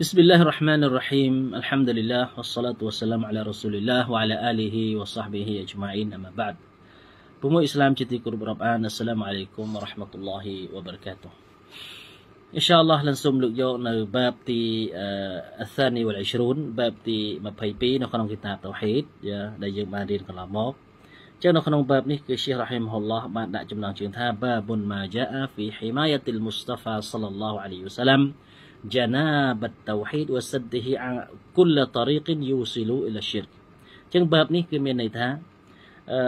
بسم الله الرحمن الرحيم الحمد لله والصلاة والسلام على رسول الله وعلى آله وصحبه أجمعين أما بعد ពុំអ៊ីស្លាមជាទីគោរពរាប់អានអស្សឡាមអាឡៃគុំវរ៉ាហ្មាតុលឡោហ៊ីវបារកាតុហ៍អ៊ីនសាអល់ឡោះលនសូមលើកយកនៅបាបទីអសានីវល20បាបទី22នៅក្នុងគីតាបតៅហ៊ីដដែលយើងបានរៀនកន្លងមកចឹងនៅក្នុងបាបនេះគឺជារ៉ាហ៊ីមហ៊ុលឡោះបានដាក់ចំណងជើងថាបាបុនម៉ាជាអាហ្វីហ៊ី janab at-tauhid wa saddihi kull tariqin yusilu ila shirk ចឹងបែបនេះគឺមានន័យថាអឺ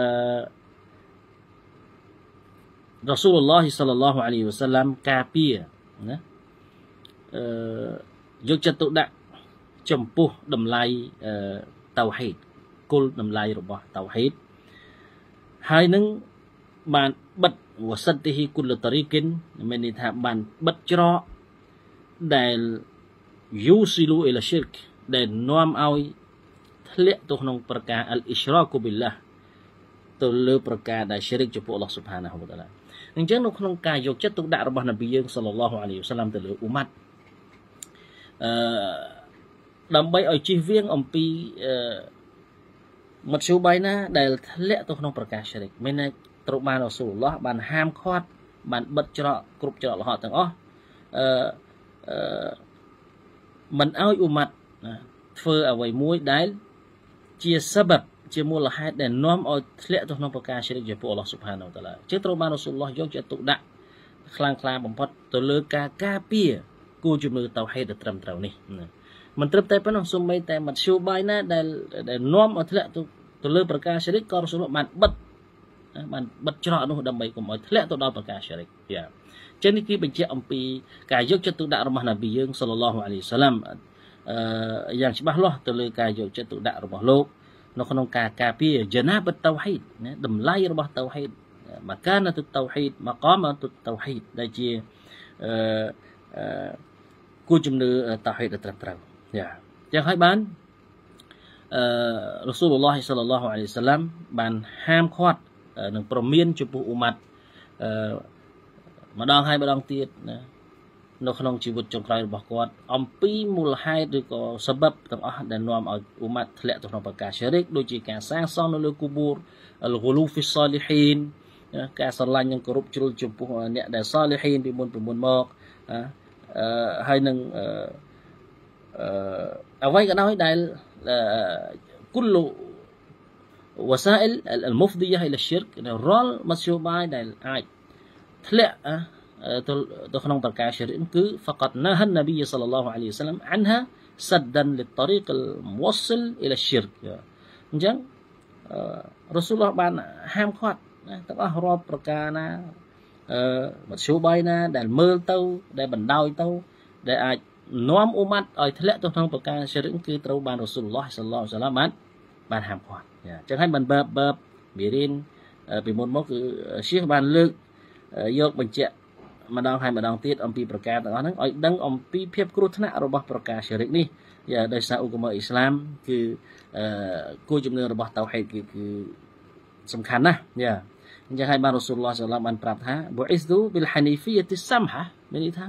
រ៉ាស៊ូលឡោះសល្លឡោះអាលីវសាឡាំការពារណាអឺយកចិត្តទុកដាក់ចំពោះតម្លៃអឺតៅហេតគុលតម្លៃរបស់តៅហេតហើយនឹងបានបិទវសិទ្ធិគុលតរីគិនមានន័យថាបានបិទច្រក ដែលយូស៊ីលូអ៊ីឡាឈិរកដែលនាំឲ្យធ្លាក់ទៅក្នុងប្រការអលអ៊ីស្រកប៊ីឡាទៅលើប្រការដែលឈិរិកចំពោះអល់ឡោះស៊ុបហានាហ៊ូវតាឡាអញ្ចឹងនៅក្នុងការយកចិត្តទុកដាក់របស់នប៊ីយើងសល្លឡោះអាឡៃហ៊ីវសាឡាំទៅលើអ៊ូម៉ាត់អឺដើម្បីឲ្យជិះវៀងអំពីអឺមធ្យោបាយណា ដែលធ្លាក់ទៅក្នុងប្រការឈិរិកមានតែត្រូវបានរ៉ាស៊ូលឡោះបានហាមឃាត់បានបិទច្រកគ្រប់ច្រករហ័តទាំងអស់អឺ មិនឲ្យអ៊ុម៉ាត់ធ្វើអ្វីមួយដែលជាសបបជាមូលហេតុដែលនាំឲ្យធ្លាក់ទៅក្នុងប្រការជ្រិកចំពោះអល់ឡោះស៊ុបហានតាឡាជាត្រូវបានរ៉ូស៊ូលឡោះយកចិត្តទុកដាក់ខ្លាំងក្លាបំផុតទៅលើការការពារគូជំនឿតៅហេតដែលត្រឹមត្រូវនេះមិនត្រឹមតែប៉ុណ្ណោះសូម្បីតែមធ្យោបាយណាដែលដែលនាំឲ្យធ្លាក់ទៅទៅលើប្រការជ្រិកក៏រ៉ូស៊ូលឡោះបានបិទ បានបិទច្រកនោះដើម្បីកុំឲ្យធ្លាក់ទៅដល់ប្រការជ្រិកយ៉ាចឹងនេះគឺបញ្ជាក់អំពីការយកចិត្តទុកដាក់របស់នប៊ីយើងសល្លឡោះអាឡៃសាឡាំអឺយ៉ាងច្បាស់លាស់ទៅលើការយកចិត្តទុកដាក់របស់លោកនៅក្នុងការការពារ ජ ណាបតៅហ៊ីតណាតម្លៃរបស់តៅហ៊ីតមកកានតៅហ៊ីតមកកមតៅហ៊ីតដែលជាអឺគួរជំនឿតៅហ៊ីតត្រឹមត្រូវយ៉ាចឹងហើយបានអឺរ៉ាស៊ូលឡោះសល្លឡោះអាឡៃសាឡាំបានហាមឃាត់ នឹងប្រមានចំពោះអ៊ុម៉ាត់អឺម្ដងហើយម្ដងទៀតណានៅក្នុងជីវិតចុងក្រោយរបស់គាត់អំពីមូលហេតុឬក៏សបិបទាំងអស់ដែលនាំឲ្យអ៊ូម៉ាត់ធ្លាក់ទៅក្នុងប្រការជារិកដូចជាការសាងសង់នៅលើគូបូរអលហ្គូលូហ្វីសាលីហ៊ីនការស្រឡាញ់និងគោរពជ្រុលចំពោះអ្នកដែលសាលីហ៊ីនពីមុនពីមុនមកអឺហើយនឹងអឺអ្វីក៏ដោយដែលគុល وسائل المفضيه الى الشرك រាល់មធ្យោបាយដែលអាចធ្លាក់ទៅក្នុងប្រការជ្រិកគឺ فقط نهى النبي صلى الله عليه وسلم عنها سدا للطريق الموصل الى الشرك អញ្ចឹងរ៉ូស៊ូលឡោះបានហាមឃាត់ណាទាំងអស់រាល់ប្រការណាអឺមធ្យោបាយណា ដែលមើលទៅដែលបណ្ដោយទៅដែលអាចនាំអ៊ូម៉ាត់ឲ្យធ្លាក់ទៅក្នុងប្រការជ្រិកគឺត្រូវបានរ៉ូស៊ូលឡោះសល្លោះសាឡាមបាន បានហាមឃាត់អញ្ចឹងហើយបានបើបើមេរៀនពីមុនមកគឺឈៀសបានលើកយកបញ្ជាក់ម្ដងហើយម្ដងទៀតអំពីប្រការទាំងអស់ហ្នឹងឲ្យដឹងអំពីភាពគ្រោះថ្នាក់របស់ប្រការជារិកនេះយ៉ាដោយសារឧបមាអ៊ីស្លាមគឺអឺគោលជំនឿរបស់តៅហេតគឺគឺសំខាន់ណាស់យ៉ាអញ្ចឹងហើយបានរ៉ូស៊ូលឡោះសាឡាមបានប្រាប់ថាបុអ៊ីស្ទូប៊ីលហានីហ្វីយទីសាំហាមានន័យថា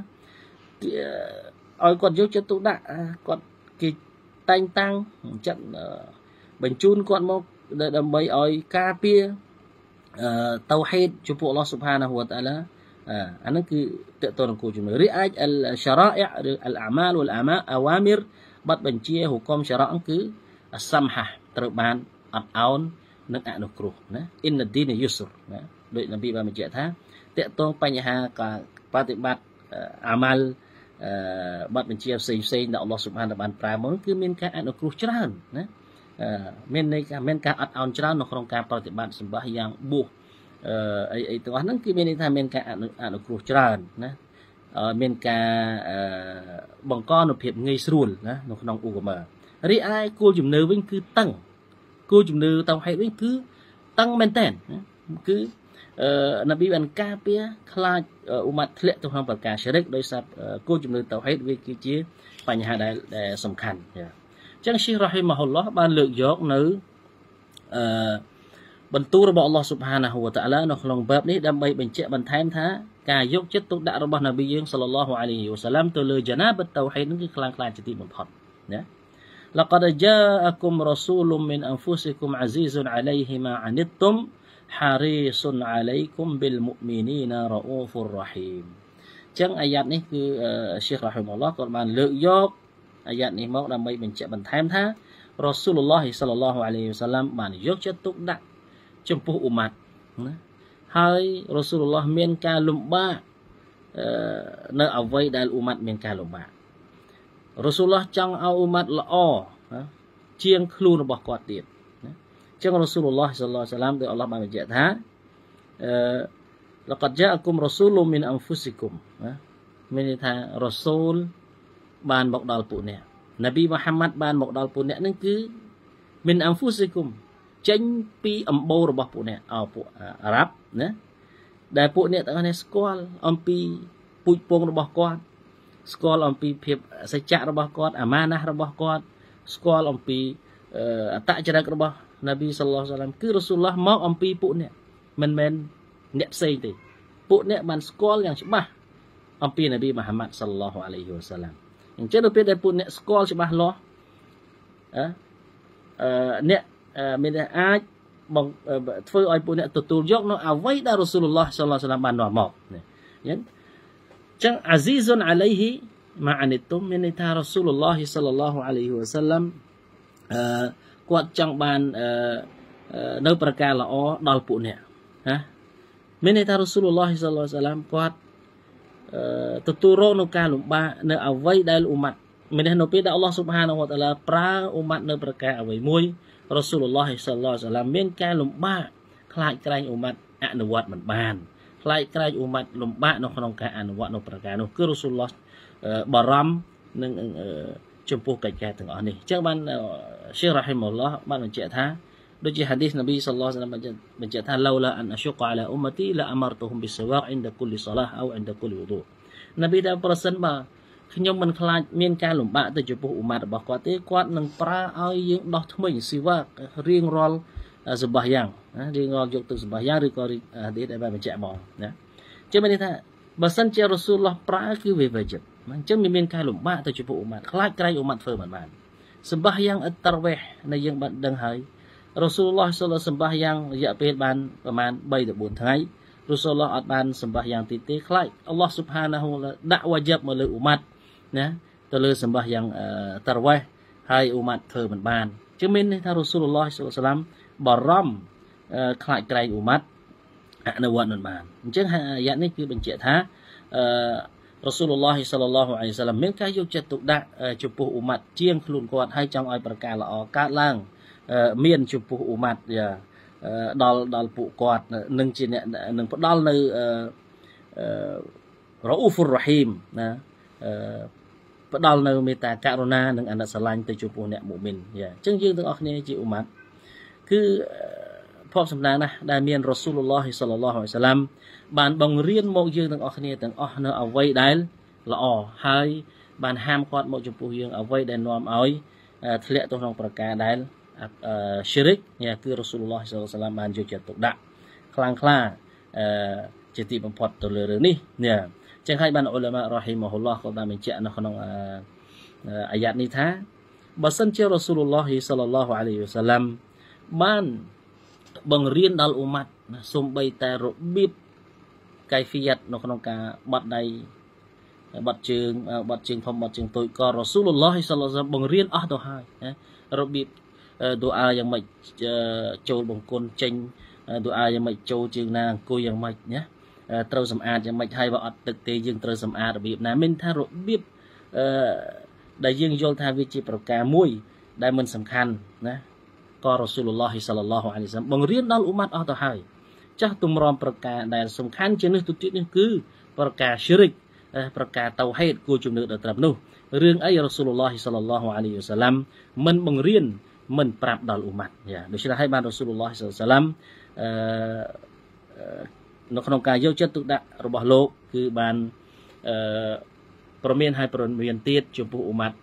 ឲ្យគាត់យកចិត្តទុកដាក់គាត់គេតែងតាំងចិត្ត បញ្ជូនគាត់មកដើម្បីឲ្យការពារតៅហេតចំពោះអល់ឡោះស៊ុបហានាហ៊ូវតាឡាអាហ្នឹងគឺតកតនឹងគោលជំនឿឬអាចអលសារ៉ាអ៊ឬអលអាម៉ាលវលអាម៉ាអវ៉ាមីរបាត់បញ្ជាហុកមសារ៉ាគឺអសំហាត្រូវបានអត់អោននិងអនុគ្រោះណាអ៊ីនឌីនយូសរណាដោយនប៊ីបានបញ្ជាក់ថាតកតងបញ្ហាការបប្រតិបត្តិអាម៉ាល់អឺបាត់បញ្ជាផ្សេងផ្សេងដែលអល់ឡោះស៊ុបហានបានប្រើមកគឺមានការអនុគ្រោះច្រើនណា មានន័យថាមានការអត់អោនច្រើននៅក្នុងការប្រតិបត្តិសម្បាសយ៉ាងបួសអឺអីអីទាំងអស់ហ្នឹងគឺមានន័យថាមានការអនុគ្រោះច្រើនណាមានការបង្កនូវភាពងាយស្រួលណានៅក្នុងឧបមារីឯគោលជំនឿវិញគឺតឹងគោលជំនឿតោហេតវិញគឺតឹងមែនតើគឺអឺនប៊ីបានការពារខ្លាចអ៊ុម៉ាត់ធ្លាក់ទៅក្នុងប្រការជ្រិកដោយសារគោលជំនឿតោហេតវាគឺជាបញ្ហាដែលសំខាន់ចា ចឹងឈីរ៉ាហ៊ីម៉ាហ៊ុលឡោះបានលើកយកនៅអឺបន្ទូលរបស់អល់ឡោះស៊ុបហានាហ៊ូវតាឡានៅក្នុងបាបនេះដើម្បីបញ្ជាក់បន្ថែមថា ការយកចិត្តទុកដាក់របស់នប៊ីយើងសល្លឡោះអាឡៃហ៊ីវ៉ាសាឡាំទៅលើජណាបតៅហីដនឹងគឺខ្លាំងក្លាជាទីបំផុតណា لقد جاءكم رسول من أنفسكم عزيز عليه ما عنتم حريص عليكم بالمؤمنين رؤوف رحيم ចឹងអាយ៉ាត់នេះគឺឈេខរ៉ាហ៊ីមុលឡោះគាត់បានលើកយក អាយ៉ាត់នេះមកដើម្បីបញ្ជាក់បន្ថែមថារ៉ាស៊ូលឡោះសល្លឡោះអាឡៃហ៊ីវ៉ាសាឡាំបានយកចិត្តទុកដាក់ចំពោះអ៊ុម៉ាត់ណាហើយរ៉ាស៊ូលឡោះមានការលំបាកនៅអ្វីដែលអ៊ុម៉ាត់មានការលំបាករ៉ាស៊ូលឡោះចង់ឲ្យអ៊ុម៉ាត់ល្អជាងខ្លួនរបស់គាត់ទៀតណាចឹងរ៉ាស៊ូលឡោះសល្លឡោះសាឡាមដោយអល់ឡោះបានបញ្ជាក់ថាអឺ laqad ja'akum rasulun min anfusikum ណាមានន័យថារ៉ាស៊ូល បានមកដល់ពួកអ្នកនប៊ីមូហាម៉ាត់បានមកដល់ពួកអ្នកនឹងគឺមានអ anfusikum ចេញពីអំបូររបស់ពួកអ្នកអពួកអារ៉ាប់ណាដែលពួកអ្នកទាំងអស់នេះស្គាល់អំពីពូជពងរបស់គាត់ស្គាល់អំពីភាពសច្ចៈរបស់គាត់អាម៉ាណាស់របស់គាត់ស្គាល់អំពីអតចរិតរបស់នប៊ីសល្លោះសាឡាមគឺរ៉ាស៊ូលឡោះមកអំពីពួកអ្នកមិនមែនអ្នកផ្សេងទេពួកអ្នកបានស្គាល់យ៉ាងច្បាស់អំពីនប៊ីមូហាម៉ាត់សល្លោះអាឡៃហ៊ីវ៉ាសាឡាម អញ្ចឹងនៅពេលដែលពួកអ្នកស្គាល់ច្បាស់លាស់អឺអ្នកមានតែអាចបងធ្វើឲ្យពួកអ្នកទទួលយកនៅអ្វីដែលរ៉ូស៊ូលឡោះសល្លោះសាឡាមបាននាំមកអញ្ចឹងចឹងអាស៊ីសុនអាឡៃហ៊ីម៉ាអានីតុមមានន័យថារ៉ូស៊ូលឡោះសល្លឡោះអាឡៃហ៊ីវ៉ាសាឡាំអឺគាត់ចង់បានអឺនៅប្រការល្អដល់ពួកអ្នកណាមានន័យថារ៉ូស៊ូលឡោះសល្លឡោះសាឡាំគាត់អឺ ទទួលរងនៅការលំបាកនៅអ្វីដែលអ៊ុម៉ាត់មានន័យនៅពេលដែលអល់ឡោះស៊ុបហានវតាឡាប្រើអ៊ុម៉ាត់នៅប្រការអ្វីមួយរ៉ូស៊ូលឡោះសល្លឡោះសាឡាំមានការលំបាកខ្លាចក្រែងអ៊ុម៉ាត់អនុវត្តមិនបានខ្លាចក្រែងអ៊ុម៉ាត់លំបាកនៅក្នុងការអនុវត្តនៅប្រការនោះគឺរ៉ូស៊ូលឡោះបារម្ភនឹងចំពោះកិច្ចការទាំងអស់នេះអញ្ចឹងបានឈេរ៉ាហ៊ីមុលឡោះបានបញ្ជាក់ថា ដូចជាហាឌីសនប៊ីសល្លោះសាឡាមបញ្ជាក់ថាឡូឡាអានអ શુ កអាឡាអ៊ុមទីឡាអមរតុហុំប៊ីសវាកអ៊ីនដគុលលីសាឡាអ៊ូអ៊ីនដគុលលីវឌូនប៊ីថាប្រសិនបើខ្ញុំមិនខ្លាចមានការលំបាកទៅចំពោះអ៊ុម៉ាត់របស់គាត់ទេគាត់នឹងប្រើឲ្យយើងដោះថ្មីស៊ីវ៉ារៀងរាល់សបាយ៉ាងណារៀងរាល់យកទឹកសបាយ៉ាងឬក៏ហាឌីសដែលបានបញ្ជាក់មកណាជាមានន័យថាបើសិនជារ៉ូស៊ូលឡោះប្រើគឺវាវេជិតអញ្ចឹងវាមានការលំបាកទៅចំពោះអ៊ុម៉ាត់ខ្លាចក្រែងអ៊ុម៉ាត់ធ្វើមិនបានសម្បះយ៉ាងអត្តរវេះនៅយើងបានដឹងហើយ រ៉ូស៊ូលឡោះសុលសម្បះយ៉ាងរយៈពេលបានប្រមាណ3ទៅ4ថ្ងៃរ៉ូស៊ូលឡោះអត់បានសម្បះយ៉ាងទីទេខ្លាចអល់ឡោះស៊ុបហានាហ៊ូដាក់វ៉ាជីបមកលើអ៊ុម៉ាត់ណាទៅលើសម្បះយ៉ាងតរវេះហើយអ៊ុម៉ាត់ធ្វើមិនបានជាមានន័យថារ៉ូស៊ូលឡោះសុលសាឡាំបារម្ភខ្លាចក្រែងអ៊ុម៉ាត់អនុវត្តមិនបានអញ្ចឹងអាយ៉ានេះគឺបញ្ជាក់ថាអឺរ៉ូស៊ូលឡោះសាឡឡោះអាឡៃសាឡាមមានការយកចិត្តទុកដាក់ចំពោះអ៊ុម៉ាត់ជាងខ្លួនគាត់ហើយចង់ឲ្យប្រការល្អកើតឡើង មានចំពោះអ៊ុម៉ាត់ដល់ដល់ពួកគាត់នឹងជាអ្នកនឹងផ្ដល់នៅរ៉ូហ្វុររ៉ហ៊ីមណាផ្ដល់នៅមេត្តាករុណានិងអាណិតស្រឡាញ់ទៅចំពោះអ្នកមុមីនយ៉ាអញ្ចឹងយើងទាំងអស់គ្នាជាអ៊ុម៉ាត់គឺភពសំណាងណាស់ដែលមានរ៉ូស៊ូលឡោះសល្លឡោះអាឡៃសាឡាំបានបង្រៀនមកយើងទាំងអស់គ្នាទាំងអស់នៅអ្វីដែលល្អហើយបានហាមឃាត់មកចំពោះយើងអ្វីដែលនាំឲ្យធ្លាក់ទៅក្នុងប្រការដែល syirik នេះគឺរ៉ូស៊ូលឡោះសាឡាមបានយកចិត្តទុកដាក់ខ្លាំងក្លាអឺជាទីបំផុតទៅលើរឿងនេះនេះចឹងហើយបានអ៊ុលម៉ារ៉ហ៊ីម៉ាហ៊ុលឡោះក៏បានបញ្ជាក់នៅក្នុងអាយ៉ាត់នេះថាបើសិនជារ៉ូស៊ូលឡោះសាឡឡោះអាឡៃហ៊ីវសាឡាំបានបង្រៀនដល់អ៊ុម៉ាត់សូម្បីតែរបៀបកៃហ្វីយ៉ាត់នៅក្នុងការបត់ដៃបត់ជើងបត់ជើងធំបត់ជើងតូចក៏រ៉ូស៊ូលឡោះសាឡឡោះបង្រៀនអស់ទៅហើយណារបៀប ឌូអាយ៉ាងម៉េចចូលបង្គន់ចេញឌូអាយ៉ាងម៉េចចូលជើងណាអង្គុយយ៉ាងម៉េចណាត្រូវសម្អាតយ៉ាងម៉េចហើយបើអត់ទឹកទេយើងត្រូវសម្អាតរបៀបណាមានថារបៀបអឺដែលយើងយល់ថាវាជាប្រការមួយ ដែលមិនសំខាន់ណាក៏រ៉ូស៊ូលឡោះសាឡឡោះអាឡៃសាមបង្រៀនដល់អ៊ុម៉ាត់អស់ទៅហើយចាស់ទម្រាំប្រការដែលសំខាន់ជាងនេះទៅទៀតនេះគឺប្រការជ្រិកប្រការតៅហេតគួរជំនឿដល់ត្រឹមនោះរឿងអីរ៉ូស៊ូលឡោះសាឡឡោះអាឡៃសាឡាំមិនបង្រៀន មិនប្រាប់ដល់អ៊ុម៉ាត់យ៉ាដូច្នេះហើយបានរ៉ូស៊ូលឡោះសាឡាំអឺនៅក្នុងការយកចិត្តទុកដាក់របស់លោក គឺបានអឺប្រមានឲ្យប្រមានទៀតចំពោះអ៊ុម៉ាត់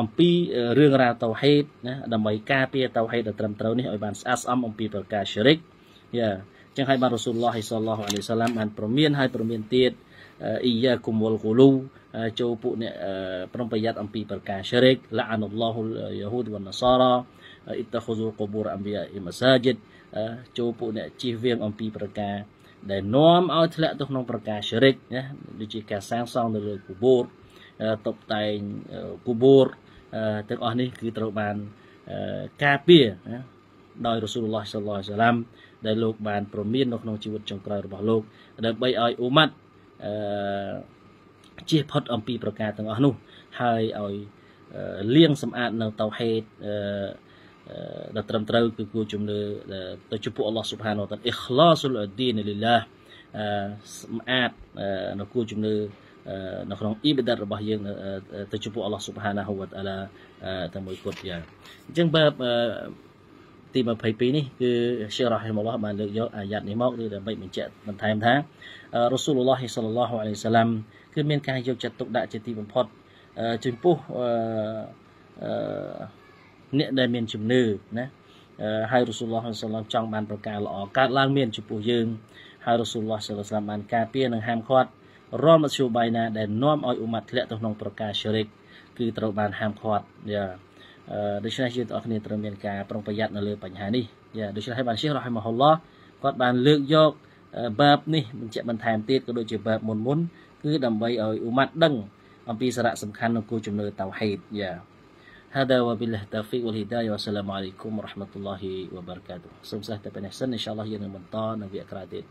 អំពីរឿងរ៉ាវតៅហេតណាដើម្បីការពារតៅហេតដ៏ត្រឹមត្រូវនេះឲ្យបានស្អាតស្អំអំពីប្រការជ្រិកយ៉ាចឹងហើយបានរ៉ូស៊ូលឡោះសល្លោះអាឡៃសាឡាមបានប្រមានហើយប្រមានទៀតអ៊ីយ៉ាគុំវលគូលូ ចូលពួកអ្នកប្រុងប្រយ័ត្នអំពីប្រការស្រិកឡាអានុឡោះយ៉ាហូដវ៉ានសារ៉ាអ៊ីតាខូស៊ូកបូរអម្យាអ៊ីម៉ាសាជីតចូលពួកអ្នកជិះវៀងអំពីប្រការដែលនាំឲ្យធ្លាក់ទៅក្នុងប្រការស្រិកណាដូចជាការសាងសង់នៅលើគូបូរតុបតែងគូបូរទាំងអស់នេះគឺត្រូវបានការពារដោយរ៉ូស៊ូលឡោះសល្លោះអាឡាមដែលលោកបានប្រមាននៅក្នុងជីវិតចុងក្រោយរបស់លោកដើម្បីឲ្យអ៊ូម៉ាត់អឺ ជៀសផុតអំពីប្រការទាំងអស់នោះ ហើយឲ្យលៀងសម្អាតនៅតោហេតអឺដែលត្រឹមត្រូវគឺគួរជំនឿទៅចំពោះអល់ឡោះស៊ុបហានវតាអ៊ីខ្លាសុលឌីនលីឡាអឺសម្អាតនៅគួរជំនឿនៅក្នុងអ៊ីបាដាតរបស់យើងទៅចំពោះអល់ឡោះស៊ុបហានាហ៊ូវតាឡាតែមួយគត់យ៉ាងអញ្ចឹងបើ ទី22នេះគឺជារ៉ាហ៊ីម៉ុលឡោះបានលើកយកអាយ៉ាត់នេះមកឬដើម្បីបញ្ជាក់បន្ថែមថារ៉ូស៊ូលឡោះសល្លឡោះអាឡៃសាឡាំគឺមានការយកចិត្តទុកដាក់ជាទីបំផុតចំពោះអ្នកដែលមានជំនឿណាហើយរ៉ូស៊ូលឡោះសល្លឡោះចង់បានប្រការល្អកើតឡើងមានចំពោះយើងហើយរ៉ូស៊ូលឡោះសល្លឡោះបានការពារនិងហាមឃាត់រាល់មធ្យោបាយណាដែលនាំឲ្យអ៊ុម៉ាត់ធ្លាក់ទៅក្នុងប្រការស្រិកគឺត្រូវបានហាមឃាត់យ៉ា ដូច្នេះយើងទាំងអស់គ្នាត្រូវមានការប្រុងប្រយ័ត្ននៅលើបញ្ហានេះយ៉ាដូច្នេះហើយបានជារ៉ាហ៊ីម៉ាហ៊ុលឡោះគាត់បានលើកយកបាបនេះបញ្ជាក់បន្ថែមទៀតក៏ដូចជាបាបមុនមុនគឺដើម្បីឲ្យអ៊ូម៉ាត់ដឹងអំពីសារៈសំខាន់នៃគោលជំនឿតៅហេតយ៉ា هذا وبالله التوفيق والهداية والسلام عليكم ورحمة الله وبركاته សូមសេះតែប៉ុណ្ណេះសិន إن شاء الله យើងនឹងបន្តនៅវគ្គក្រោយទៀត